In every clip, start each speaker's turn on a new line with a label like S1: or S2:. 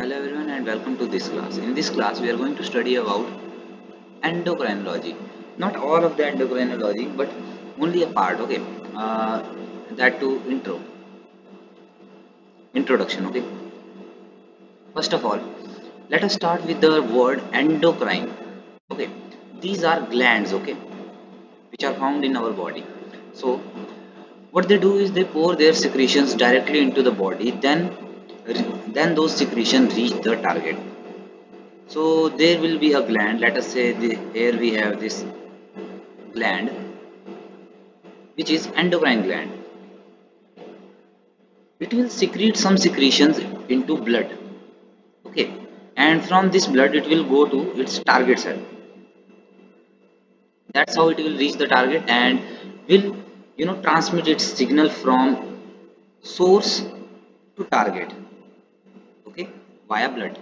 S1: Hello everyone and welcome to this class. In this class we are going to study about endocrinology. Not all of the endocrinology but only a part okay. Uh, that to intro. Introduction okay. First of all let us start with the word endocrine okay. These are glands okay which are found in our body. So what they do is they pour their secretions directly into the body then then those secretions reach the target. So there will be a gland. Let us say the, here we have this gland which is endocrine gland. It will secrete some secretions into blood. Okay. And from this blood it will go to its target cell. That's how it will reach the target and will you know transmit its signal from source to target via blood.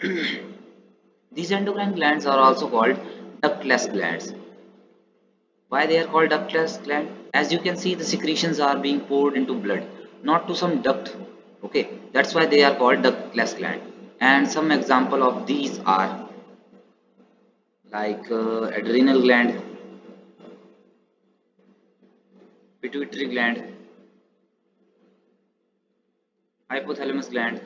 S1: These endocrine glands are also called ductless glands. Why they are called ductless gland? As you can see the secretions are being poured into blood not to some duct okay? That's why they are called ductless gland. And some example of these are like uh, adrenal gland pituitary gland hypothalamus gland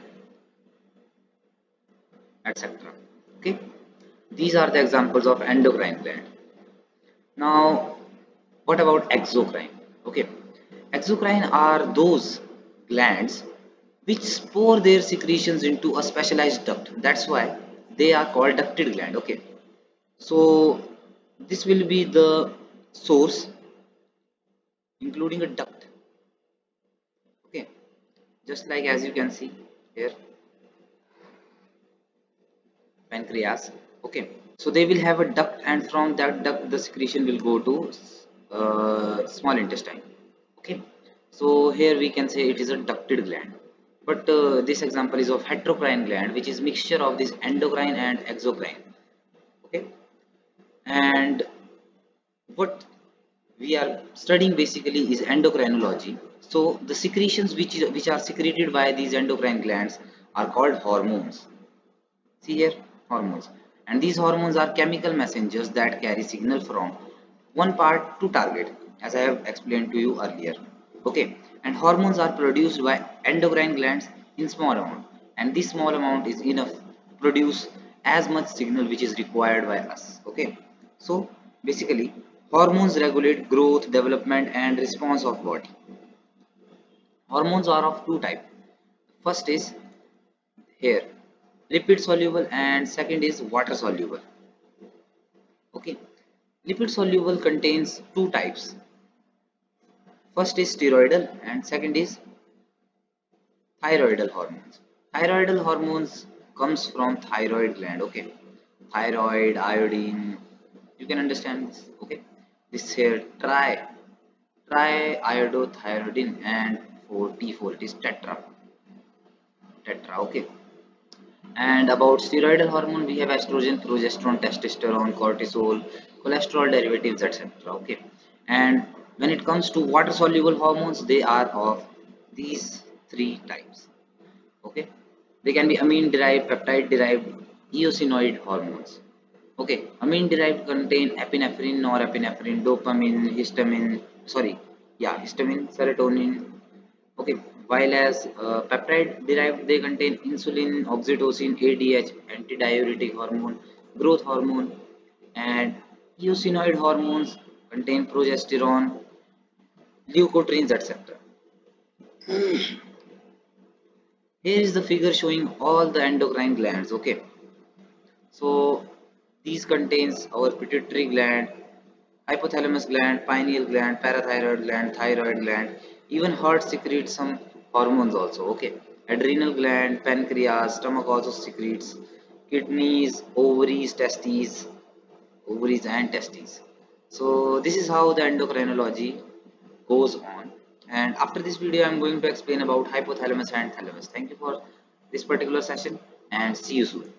S1: etc okay? These are the examples of endocrine gland. Now what about exocrine? Okay? Exocrine are those glands which pour their secretions into a specialized duct. That's why they are called ducted gland. Okay? So this will be the source including a duct. Okay, just like as you can see here pancreas okay. So they will have a duct and from that duct the secretion will go to uh, small intestine okay. So here we can say it is a ducted gland but uh, this example is of heterocrine gland which is mixture of this endocrine and exocrine okay. And what we are studying basically is endocrinology. So the secretions which which are secreted by these endocrine glands are called hormones. See here hormones. And these hormones are chemical messengers that carry signal from one part to target as i have explained to you earlier. Okay. And hormones are produced by endocrine glands in small amount. And this small amount is enough to produce as much signal which is required by us. Okay. So basically hormones regulate growth development and response of body. Hormones are of two type. First is here lipid soluble and second is water soluble. Okay. Lipid soluble contains two types. First is steroidal and second is thyroidal hormones. Thyroidal hormones comes from thyroid gland okay. Thyroid iodine you can understand this okay. This here tri triiodothyronine and 4 T4 it is tetra. Tetra okay and about steroidal hormone we have estrogen progesterone testosterone cortisol cholesterol derivatives etc okay? And when it comes to water soluble hormones they are of these three types okay? They can be amine derived peptide derived eicosanoid hormones okay? Amine derived contain epinephrine norepinephrine dopamine histamine sorry yeah histamine serotonin okay while as uh, peptide derived they contain insulin oxytocin adh antidiuretic hormone growth hormone and eicosanoid hormones contain progesterone leukotrienes etc here is the figure showing all the endocrine glands okay? So these contains our pituitary gland hypothalamus gland pineal gland parathyroid gland thyroid gland even heart secretes some hormones also okay? Adrenal gland pancreas stomach also secretes. Kidneys ovaries testes ovaries and testes. So this is how the endocrinology goes on. And after this video i'm going to explain about hypothalamus and thalamus. Thank you for this particular session and see you soon